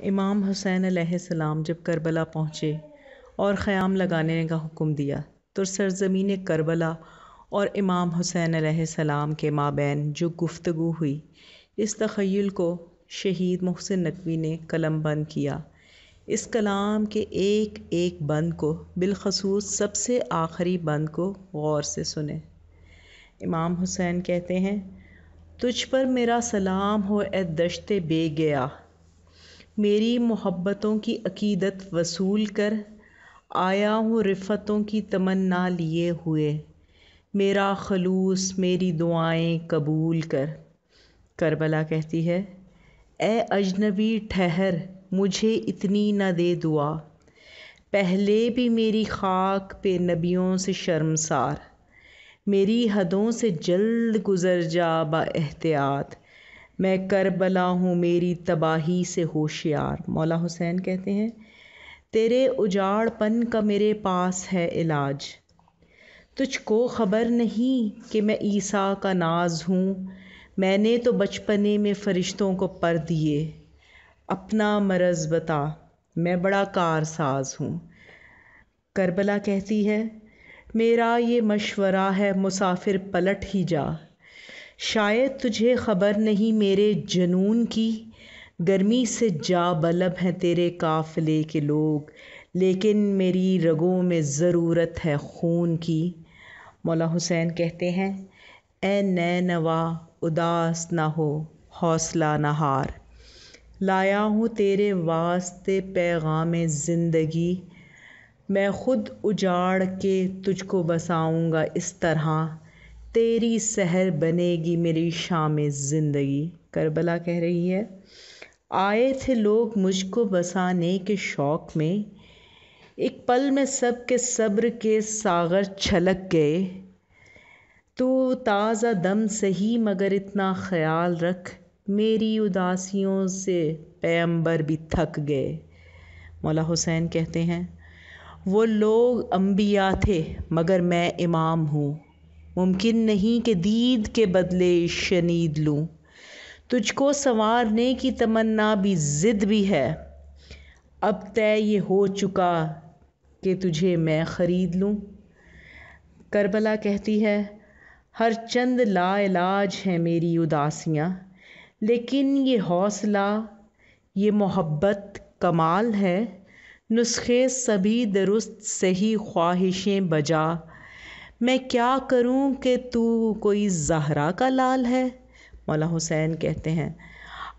इमाम हुसैन अलैहिस्सलाम जब करबला पहुँचे और ख़याम लगाने का हुक्म दिया तो सरज़मीन करबला और इमाम हुसैन अलैहिस्सलाम के माबैन जो गुफ्तगू हुई, इस तख़य्युल को शहीद मोहसिन नकवी ने कलम बंद किया। इस कलाम के एक एक बंद को बिलखसूस सबसे आखिरी बंद को गौर से सुने। इमाम हुसैन कहते हैं, तुझ पर मेरा सलाम हो ए दश्ते बे गया मेरी मोहब्बतों की अकीदत वसूल कर, आया हूँ रिफ़तों की तमन्ना लिए हुए। मेरा खलूस, मेरी दुआएँ कबूल कर। करबला कहती है ए अजनबी ठहर, मुझे इतनी न दे दुआ। पहले भी मेरी खाक पे नबियों से शर्मसार। मेरी हदों से जल्द गुज़र जा बा एहतियात। मैं करबला हूँ मेरी तबाही से होशियार। मौला हुसैन कहते हैं, तेरे उजाड़पन का मेरे पास है इलाज। तुझको ख़बर नहीं कि मैं ईसा का नाज हूँ। मैंने तो बचपने में फ़रिश्तों को पर दिए। अपना मरज़ बता, मैं बड़ा कारसाज हूँ। करबला कहती है, मेरा ये मशवरा है मुसाफिर पलट ही जा। शायद तुझे ख़बर नहीं मेरे जनून की। गर्मी से जा बलब हैं तेरे काफ़िले के लोग, लेकिन मेरी रगों में ज़रूरत है खून की। मौला हुसैन कहते हैं ए नए नवा उदास ना हो, हौसला न हार। लाया हूँ तेरे वास्ते पैगाम ज़िंदगी। मैं ख़ुद उजाड़ के तुझको बसाऊँगा इस तरह। तेरी सहर बनेगी मेरी शाम ज़िंदगी, करबला कह रही है। आए थे लोग मुझको बसाने के शौक़ में। एक पल में सब के सब्र के सागर छलक गए। तो ताज़ा दम सही, मगर इतना ख्याल रख, मेरी उदासियों से पैम्बर भी थक गए। मौला हुसैन कहते हैं, वो लोग अम्बिया थे, मगर मैं इमाम हूँ। मुमकिन नहीं कि दीद के बदले शनीद लूँ। तुझको संवारने की तमन्ना भी ज़िद भी है। अब तय ये हो चुका कि तुझे मैं ख़रीद लूँ। करबला कहती है, हर चंद लाइलाज है मेरी उदासियाँ, लेकिन ये हौसला, ये मोहब्बत कमाल है। नुस्खे सभी दुरुस्त सही ख्वाहिशें बजा मैं क्या करूँ कि तू कोई जहरा का लाल है? मौला हुसैन कहते हैं,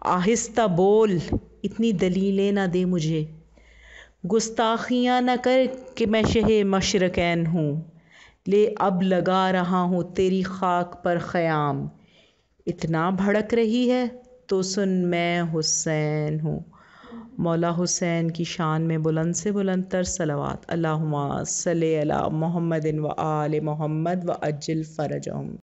आहिस्ता बोल, इतनी दलीलें ना दे मुझे। गुस्ताखियाँ ना कर कि मैं शह मशरकैन हूँ। ले अब लगा रहा हूँ तेरी खाक पर ख़याम। इतना भड़क रही है तो सुन मैं हुसैन हूँ। मौला हुसैन की शान में बुलंद से बुलंद तर सलावात। अल्लाहुम्मा सल्ली अला मोहम्मद व आल मोहम्मद व अज्जल फ़रजहम।